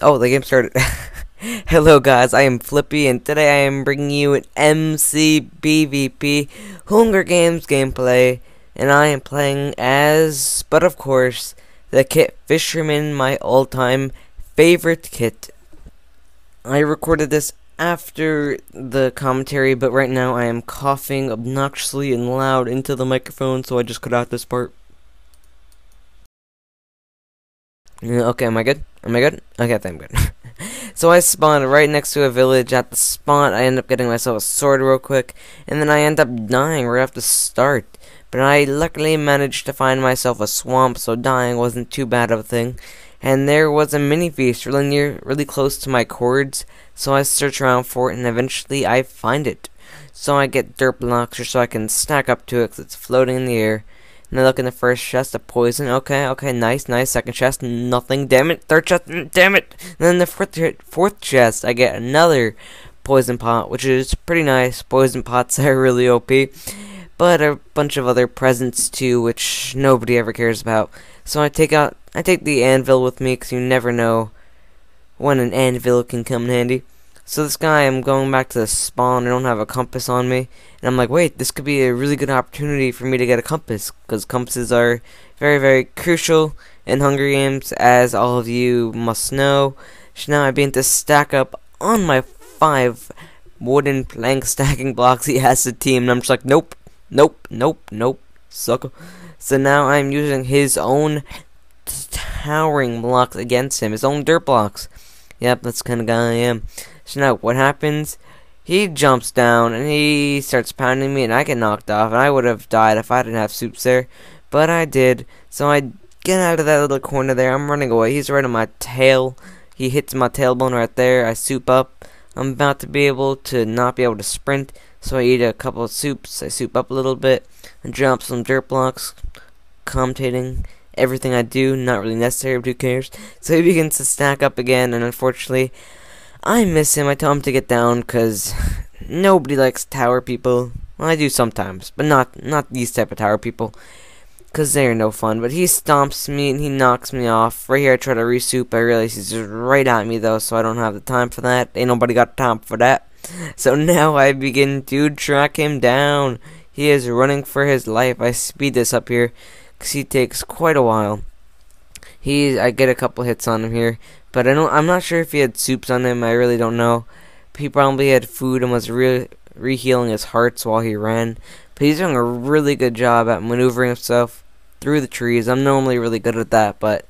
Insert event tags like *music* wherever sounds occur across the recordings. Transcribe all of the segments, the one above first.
Oh, the game started. *laughs* Hello guys, I am Flippehh and today I am bringing you an MCPVP Hunger Games gameplay and I am playing as, but of course, the Kit Fisherman, my all-time favorite kit. I recorded this after the commentary, but right now I am coughing obnoxiously and loud into the microphone, so I just cut out this part. Mm, okay, am I good? Am I good? Okay, I think I'm good. *laughs* So I spawned right next to a village. At the spawn, I end up getting myself a sword real quick, and then I end up dying right off the start. But I luckily managed to find myself a swamp, so dying wasn't too bad of a thing. And there was a mini feast really near, really close to my coords, so I search around for it, and eventually I find it. So I get dirt blocks, or so I can stack up to it, because it's floating in the air. And I look in the first chest, a poison. Okay, okay, nice, nice. Second chest, nothing. Damn it. Third chest, mm, damn it. And then the fourth, fourth chest, I get another poison pot, which is pretty nice. Poison pots *laughs* are really OP. But a bunch of other presents too, which nobody ever cares about. So I take out, I take the anvil with me, because you never know when an anvil can come in handy. So this guy, I'm going back to the spawn. I don't have a compass on me. And I'm like, wait, this could be a really good opportunity for me to get a compass. Because compasses are very, very crucial in Hunger Games, as all of you must know. So now I begin to stack up on my five wooden plank stacking *laughs* blocks he has a team. And I'm just like, nope, nope, nope, nope, sucker. So now I'm using his own towering blocks against him, his own dirt blocks. Yep, that's kind of guy I am. So now what happens? He jumps down and he starts pounding me and I get knocked off and I would have died if I didn't have soups there. But I did. So I get out of that little corner there. I'm running away. He's right on my tail. He hits my tailbone right there. I soup up. I'm about to be able to not be able to sprint. So I eat a couple of soups. I soup up a little bit and drop some dirt blocks. Commentating everything I do. Not really necessary, but who cares? So he begins to stack up again and unfortunately I miss him. I tell him to get down because nobody likes tower people. Well, I do sometimes, but not not these type of tower people because they're no fun. But he stomps me and he knocks me off. Right here, I try to resoup. I realize he's just right at me though, so I don't have the time for that. Ain't nobody got time for that. So now I begin to track him down. He is running for his life. I speed this up here because he takes quite a while. He, I get a couple hits on him here, but I don't. I'm not sure if he had soups on him. I really don't know. He probably had food and was re rehealing his hearts while he ran. But he's doing a really good job at maneuvering himself through the trees. I'm normally really good at that, but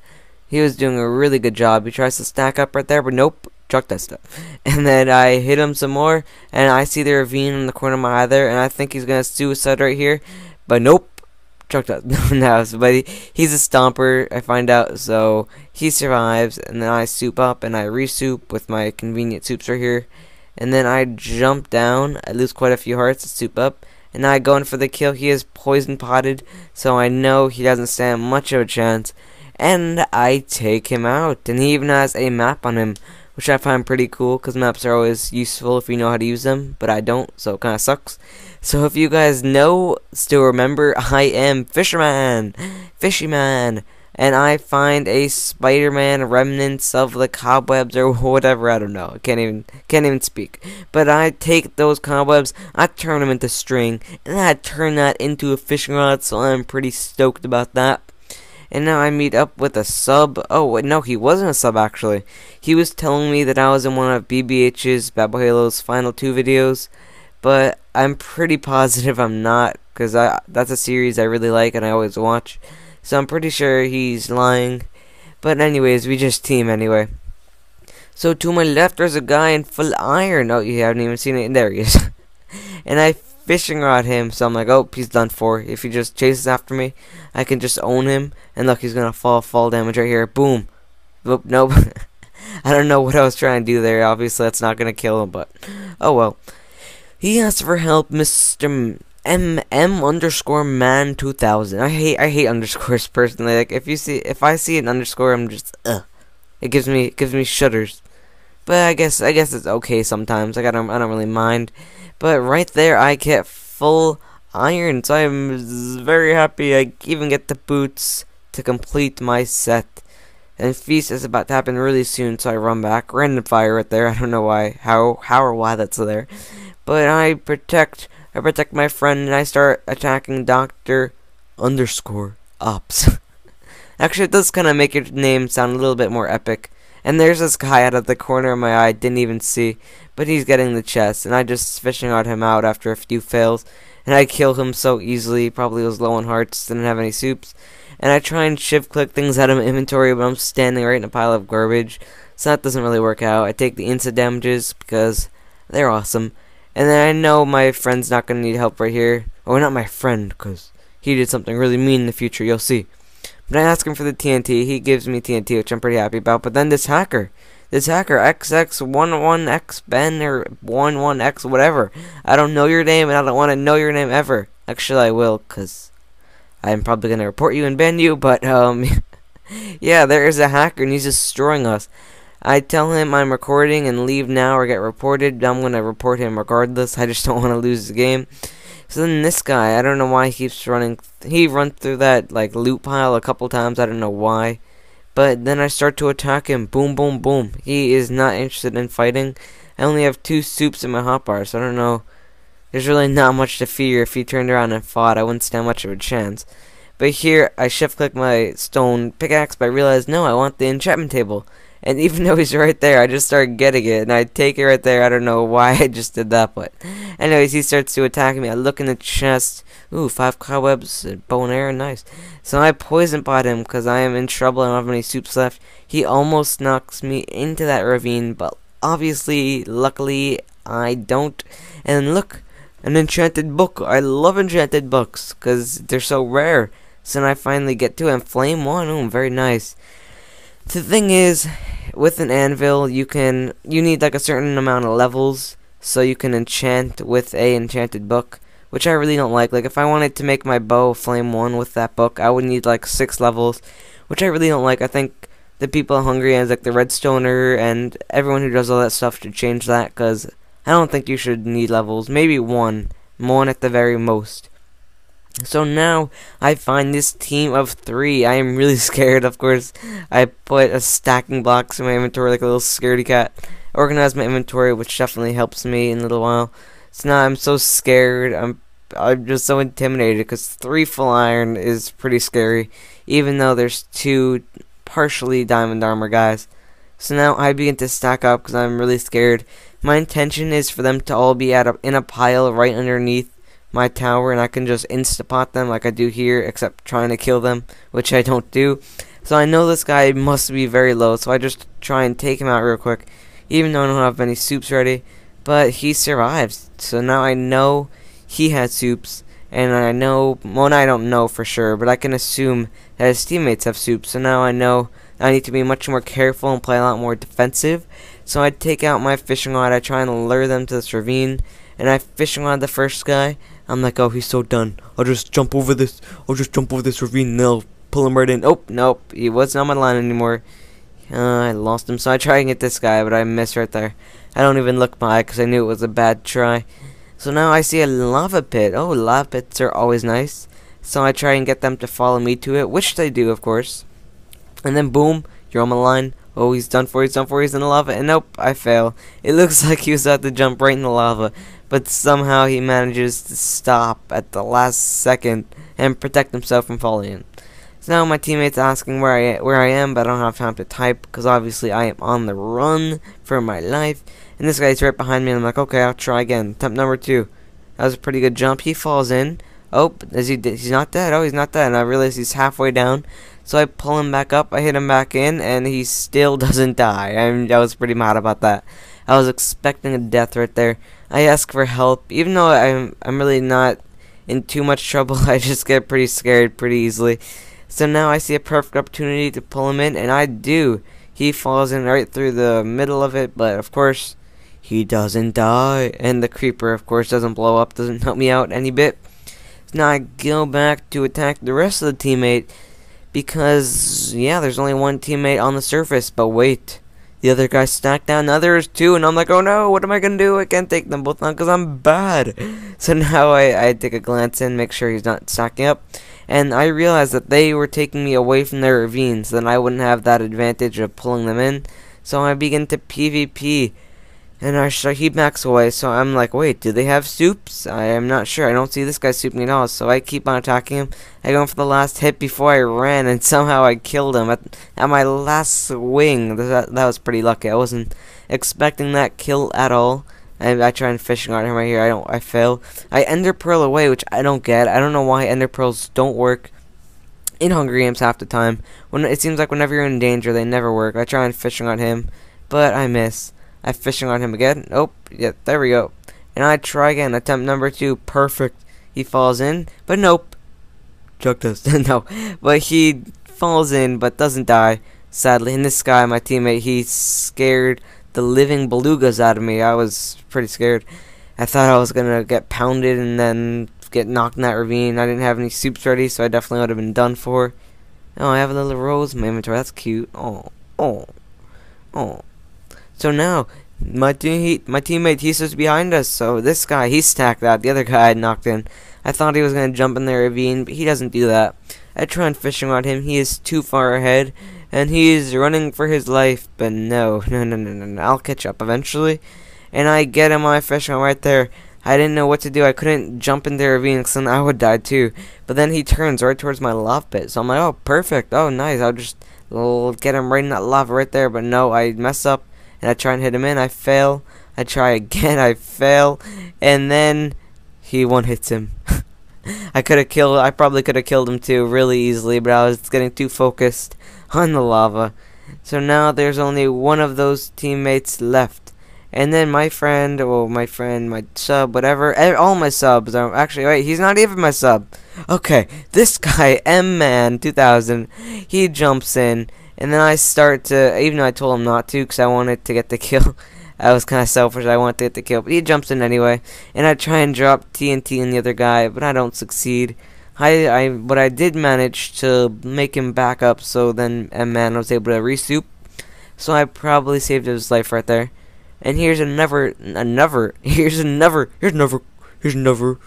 he was doing a really good job. He tries to stack up right there, but nope, chuck that stuff. *laughs* And then I hit him some more, and I see the ravine in the corner of my eye there, and I think he's gonna suicide right here, but nope Chuck Testa *laughs* but he, he's a stomper. I find out, so he survives, and then I soup up and I resoup with my convenient soups right here, and then I jump down. I lose quite a few hearts to soup up, and I go in for the kill. He is poison potted, so I know he doesn't stand much of a chance, and I take him out. And he even has a map on him, which I find pretty cool because maps are always useful if you know how to use them, but I don't, so it kind of sucks. So if you guys know, still remember, *laughs* I am Fisherman, Fishyman, and I find a Spider-Man remnants of the cobwebs or *laughs* whatever. I don't know. I can't even can't even speak. But I take those cobwebs, I turn them into string, and I turn that into a fishing rod. So I'm pretty stoked about that. And now I meet up with a sub. Oh no, he wasn't a sub actually. He was telling me that I was in one of BBH's BadBoyHalo's final two videos but I'm pretty positive I'm not because that's a series I really like and I always watch. So I'm pretty sure he's lying. But anyways, we just team anyway. So to my left there's a guy in full iron. Oh, you haven't even seen it. There he is. *laughs* and I fishing rod him, so I'm like, oh, he's done for. If he just chases after me, I can just own him. And look, he's gonna fall fall damage right here. Boom. Nope. *laughs* I don't know what I was trying to do there. Obviously, that's not gonna kill him, but oh well. He asked for help, Mr. M M M underscore man two thousand. I hate I hate *laughs* underscores personally. Like if you see if I see an underscore, I'm just ugh. It gives me it gives me shudders. But I guess I guess it's okay sometimes. Like I don't I don't really mind. But right there, I get full iron, so I'm very happy. I even get the boots to complete my set. And feast is about to happen really soon, so I run back. Random fire right there. *laughs* I don't know why, how, how or why that's there. But I protect, I protect my friend, and I start attacking Doctor underscore Ops. *laughs* Actually, it does kind of make your name sound a little bit more epic. And there's this guy out of the corner of my eye I didn't even see, but he's getting the chest, and I just fishing out him out after a few fails, and I kill him so easily. Probably was low on hearts, didn't have any soups, and I try and shift click things out of my inventory, but I'm standing right in a pile of garbage, so that doesn't really work out. I take the insta damages because they're awesome, and then I know my friend's not gonna need help right here, or not my friend, because he did something really mean in the future. You'll see. But I ask him for the TNT. He gives me TNT, which I'm pretty happy about. But then this hacker, this hacker, XX11X Ben or 11X, whatever. I don't know your name, and I don't want to know your name ever. Actually, I will, because I'm probably going to report you and ban you. But, um, *laughs* yeah, there is a hacker, and he's destroying us. I tell him I'm recording and leave now or get reported. I'm going to report him regardless. I just don't want to lose the game. So then this guy, I don't know why he keeps running. He runs through that like loot pile a couple times. I don't know why. But then I start to attack him. Boom, boom, boom. He is not interested in fighting. I only have two soups in my hotbar, so I don't know. There's really not much to fear. If he turned around and fought, I wouldn't stand much of a chance. But here, I shift click my stone pickaxe, but I realize, no, I want the enchantment table. And even *laughs* though he's right there, I just start getting it. And I take it right there. I don't know why I just did that. But anyways, he starts to attack me. I look in the chest. Ooh, five cobwebs, bow and arrow. Nice. So I poison pot him because I am in trouble. I don't have any soups left. He almost knocks me into that ravine. But obviously, luckily, I don't. And look, an enchanted book. I love enchanted books because they're so rare. So then I finally get to it. Flame one. Oh, very nice. The thing is, with an anvil, you can you need like a certain amount of levels so you can enchant with a enchanted book, which I really don't like. Like if I wanted to make my bow flame one with that book, I would need like six levels, which I really don't like. I think the people Hungry and like the Redstoner and everyone who does all that stuff should change that because I don't think you should need levels. Maybe one, one at the very most. So now I find this team of three. I am really *laughs* scared, of course. I put a stacking blocks in my inventory like a little scaredy cat. Organize my inventory, which definitely helps me in a little while. So now I'm so scared. I'm I'm just so intimidated because three full iron is pretty scary, even though there's two partially diamond armor guys. So now I begin to stack up because I'm really scared. My intention is for them to all be at a, in a pile right underneath my tower and I can just instapot them like I do here, except trying to kill them, which I don't do. So I know this guy must be very low, so I just try and take him out real quick, even though I don't have any soups ready. But he survives, so now I know he has soups, and I know, well, I don't know for sure, but I can assume that his teammates have soups, so now I know I need to be much more careful and play a lot more defensive. So I take out my fishing rod, I try and lure them to this ravine, and I fishing rod the first guy, I'm like, oh, he's so done. I'll just jump over this. I'll just jump over this ravine and they'll pull him right in. Oh, nope. He wasn't on my line anymore. Uh, I lost him. So I try and get this guy, but I miss right there. I don't even look by because I knew it was a bad try. So now I see a lava pit. Oh, lava pits are always nice. So I try and get them to follow me to it, which they do, of course. And then boom, you're on my line. Oh, he's done for, he's done for, he's in the lava. And nope, I fail. It looks *laughs* like he was about to jump right in the lava but somehow he manages to stop at the last second and protect himself from falling in. So now my teammate's asking where I where I am, but I don't have time to type because obviously I am on the run for my life. And this guy's right behind me, and I'm like, okay, I'll try again. Attempt number two. That was a pretty good jump. He falls in. Oh, is he? He's not dead. Oh, he's not dead. And I realize he's halfway down. So I pull him back up. I hit him back in, and he still *laughs* doesn't die. I'm, I was pretty mad about that. I was expecting a death right there. I ask for help, even though I'm I'm really not in too much trouble. *laughs* I just get pretty scared pretty easily. So now I see a perfect opportunity to pull him in, and I do. He falls in right through the middle of it, but of course he doesn't die, and the creeper, of course, doesn't blow up. Doesn't help me out any bit. Now I go back to attack the rest of the teammate because yeah, there's only one teammate on the surface. But wait, the other guy stacked down others too, and I'm like, oh no, what am I gonna do? I can't take them both on because I'm bad. *laughs* So now I, I take a glance in, make sure he's not stacking up, and I realized that they were taking me away from their ravines, then I wouldn't have that advantage of pulling them in. So I begin to PvP and our backs away, so I'm like, wait, do they have soups? I am not sure. I don't see this guy souping at all, so I keep on attacking him. I go for the last hit before I ran, and *laughs* somehow I killed him at, at my last swing. That, that was pretty lucky. I wasn't expecting that kill at all. I, I try and fishing on him right here. I don't. I fail. I ender pearl away, which I don't get. I don't know why ender pearls don't work in Hunger Games half the time. When it seems like whenever you're in danger, they never work. I try and fishing on him, but I miss. I fishing on him again. Nope. Yeah, there we go. And I try again. Attempt number two. Perfect. He falls in, but nope. Chuck Testa. *laughs* no. But he falls in, but doesn't die. Sadly. And this guy, my teammate, he scared the living belugas out of me. I was pretty scared. I thought I was gonna get pounded and then get knocked in that ravine. I didn't have any soups ready, so I definitely would have been done for. Oh, I have a little rose in my inventory. That's cute. Oh, oh, oh. So now, my team, he, my teammate, he's just behind us. So this guy, he stacked out. The other guy knocked in. I thought he was gonna jump in the ravine, but he doesn't do that. I try and fishing on him. He is too far ahead, and he's running for his life. But *laughs* no, no, no, no, no. I'll catch up eventually. And I get him on my fishing right there. I didn't know what to do. I couldn't jump in the ravine because then I would die too. But then he turns right towards my lava pit. So I'm like, oh, perfect. Oh, nice. I'll just get him right in that lava right there. But no, I mess up and I try and hit him in. I fail. I try again. I fail, and then he one hits him. *laughs* I could have killed. I probably could have killed him too, really easily, but I was getting too focused on the lava. So now there's only one of those teammates left. And then my friend, or my friend, my sub, whatever, all my subs are actually, wait, he's not even my sub. Okay, this guy, M-Man2000, he jumps in, and then I start to, even though I told him not to, because I wanted to get the *laughs* kill. I was kind of selfish. I wanted to get the kill, but he jumps in anyway. And I try and drop TNT in the other guy, but I don't succeed. I, I, but I did manage to make him back up, so then M-Man was able to resup. So I probably saved his life right there. And here's another, another, *laughs* here's another, here's another, here's another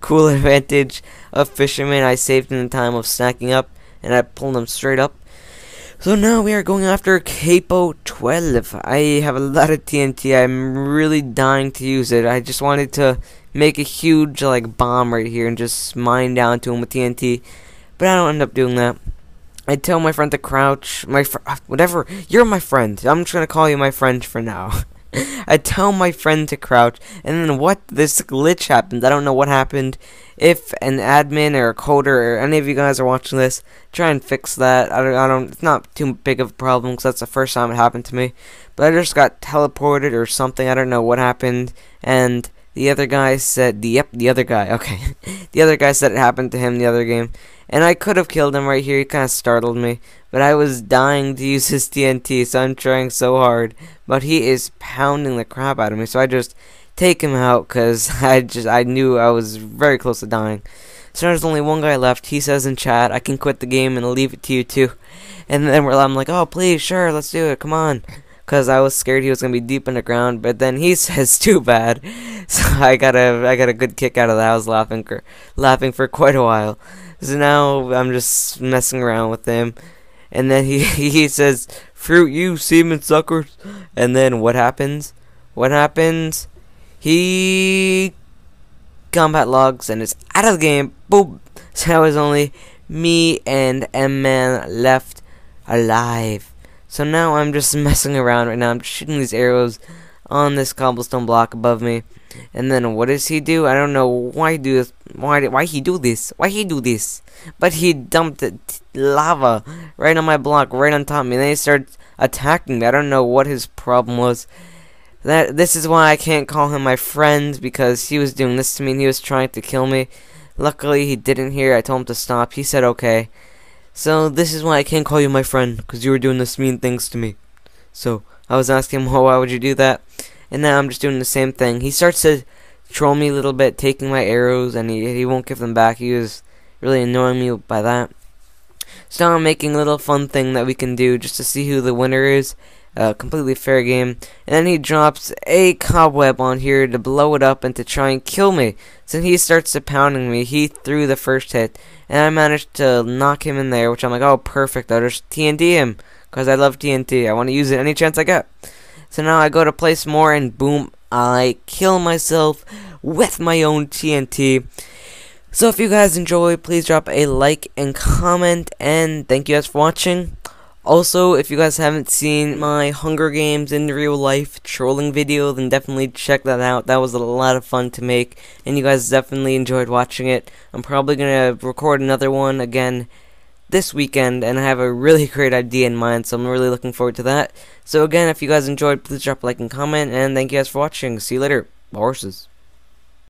cool *laughs* advantage of Fisherman. I saved in the time of snacking up, and I pulled him straight up. So now we are going after Capo 12. I have a lot of TNT. I'm really dying to use it. I just wanted to make a huge like bomb right here and just mine down to him with TNT. But I don't end up doing that. I tell my friend to crouch. My fr whatever. You're my friend. I'm just gonna call you my friend for now. *laughs* I tell my friend to crouch, and then what? This glitch happens. I don't know what happened if an admin or a coder or any of you guys are watching this, try and fix that. I don't, I don't it's not too big of a problem because that's the first time it happened to me. But I just got teleported or something. I don't know what happened. And the other guy said, the, yep, the other guy, *laughs* okay. the other guy said it happened to him the other game. And I could have killed him right here. He kind of startled me. But I was dying to use his TNT, so I'm trying so hard. But he is pounding the crap out of me, so I just take him out because *laughs* I just I knew I was very close to dying. So there's only one guy left. He says in chat, I can quit the game and leave it to you too. *laughs* And then I'm like, oh please, sure, let's do it. Come on. Because I was scared he was gonna be deep in the ground, but then he *laughs* says too bad, so I got a I got a good kick out of that. I was laughing laughing for quite a while. So now I'm just messing around with him, and then he *laughs* he says, "Fruit you, semen suckers," and then what happens? What happens? He combat logs and is out of the game. Boom. *laughs* So it was only me and M-Man left alive. So now I'm just *laughs* messing around right now. I'm shooting these arrows on this cobblestone block above me. And then what does he do? I don't know why he do this. Why why he do this? Why he do this? But he dumped lava right on my block, right on top of me. And then he started attacking me. I don't know what his problem was. That this is why I can't call him my friend because he was doing this to me and he was trying to kill me. Luckily he didn't hear. I told him to stop. He said okay. So this is why I can't call you my friend because you were doing this mean things to me. So I was asking him, well, why would you do that? And now I'm just doing the same thing. He starts to troll me a little bit, taking my arrows, and he, he won't give them back. He was really annoying me by that. So now I'm making a little fun thing that we can do just to see who the winner is. A completely fair game. And then he drops a cobweb on here to blow it up and to try and kill me. So he starts to pounding me. He threw the first hit. And I managed to knock him in there, which I'm like, oh, perfect. I'll just TNT him. Because I love TNT. I want to use it any chance I get. So now I go to place more and boom, I kill myself with my own TNT. So if you guys enjoy, please drop a like and comment, and thank you guys for watching. Also, if you guys haven't seen my Hunger Games in real life trolling video, then definitely check that out. That was a lot of fun to make, and you guys definitely enjoyed watching it. I'm probably going to record another one again this weekend, and I have a really *laughs* great idea in mind, so I'm really looking forward to that. So again, if you guys enjoyed, please drop a like and comment, and thank you guys for watching. See you later. Horses.